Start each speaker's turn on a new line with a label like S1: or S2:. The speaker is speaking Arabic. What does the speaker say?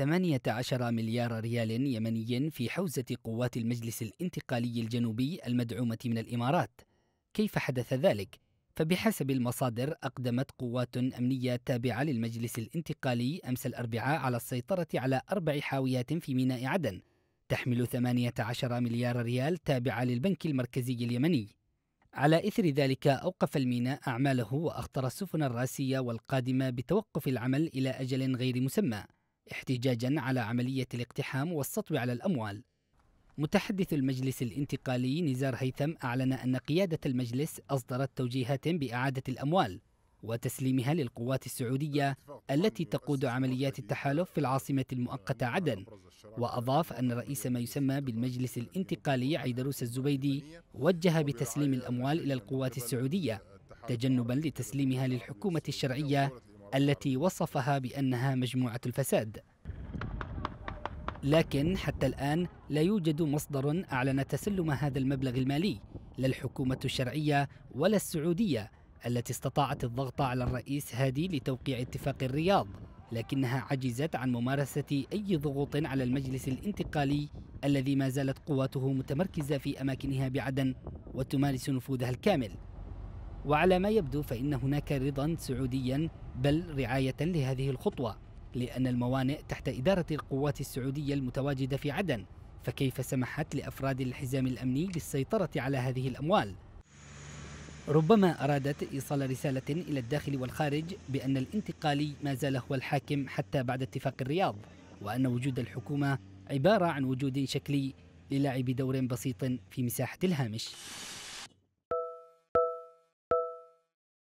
S1: 18 مليار ريال يمني في حوزة قوات المجلس الانتقالي الجنوبي المدعومة من الإمارات. كيف حدث ذلك؟ فبحسب المصادر أقدمت قوات أمنية تابعة للمجلس الانتقالي أمس الأربعاء على السيطرة على أربع حاويات في ميناء عدن تحمل 18 مليار ريال تابعة للبنك المركزي اليمني. على إثر ذلك أوقف الميناء أعماله وأخطر السفن الراسية والقادمة بتوقف العمل إلى أجل غير مسمى. احتجاجا على عملية الاقتحام والسطو على الأموال. متحدث المجلس الانتقالي نزار هيثم أعلن أن قيادة المجلس أصدرت توجيهات بإعادة الأموال وتسليمها للقوات السعودية التي تقود عمليات التحالف في العاصمة المؤقتة عدن. وأضاف أن رئيس ما يسمى بالمجلس الانتقالي عيدروس الزبيدي وجه بتسليم الأموال إلى القوات السعودية تجنبا لتسليمها للحكومة الشرعية التي وصفها بأنها مجموعة الفساد. لكن حتى الآن لا يوجد مصدر أعلن تسلم هذا المبلغ المالي لا الحكومة الشرعية ولا السعودية التي استطاعت الضغط على الرئيس هادي لتوقيع اتفاق الرياض لكنها عجزت عن ممارسة أي ضغوط على المجلس الانتقالي الذي ما زالت قواته متمركزة في أماكنها بعدن وتمارس نفوذها الكامل. وعلى ما يبدو فإن هناك رضا سعوديا بل رعاية لهذه الخطوة لأن الموانئ تحت إدارة القوات السعودية المتواجدة في عدن فكيف سمحت لأفراد الحزام الأمني بالسيطرة على هذه الأموال؟ ربما أرادت إيصال رسالة إلى الداخل والخارج بأن الانتقالي ما زال هو الحاكم حتى بعد اتفاق الرياض وأن وجود الحكومة عبارة عن وجود شكلي للعب دور بسيط في مساحة الهامش